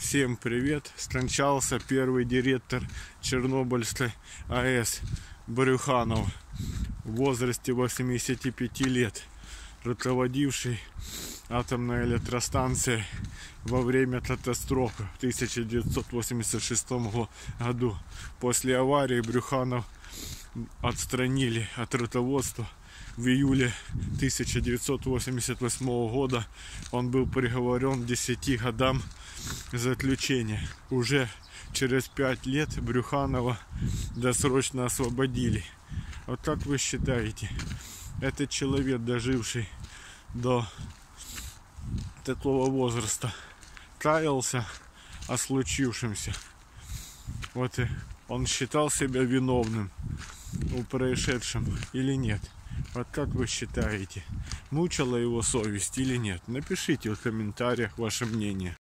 Всем привет! Скончался первый директор Чернобыльской АЭС Брюханов в возрасте 85 лет, руководивший атомной электростанцией во время катастрофы в 1986 году. После аварии Брюханов отстранили от руководства в июле 1988 года. Он был приговорен к 10 годам заключения. Уже через 5 лет Брюханова досрочно освободили. Вот как вы считаете, этот человек, доживший до такого возраста, каялся о случившемся? Вот он считал себя виновным в происшедшем или нет? Вот как вы считаете, мучила его совесть или нет? Напишите в комментариях ваше мнение.